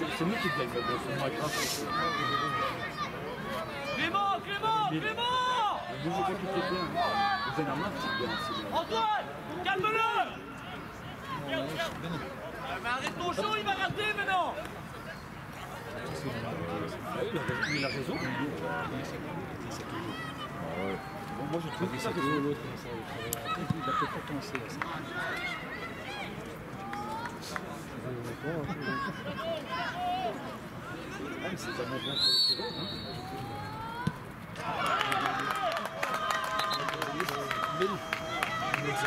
c'est c'est nous qui gagnons, c'est moins grave. Clément, Clément, Clément Benarmat qui bien aussi. Antoine, calme-le Mais arrête ton show, il va rater maintenant Ah oui, il a raison. Il a raison. Bon, moi je trouve que ça raison. l'autre, il va peut-être pas penser à ça. Ah, mais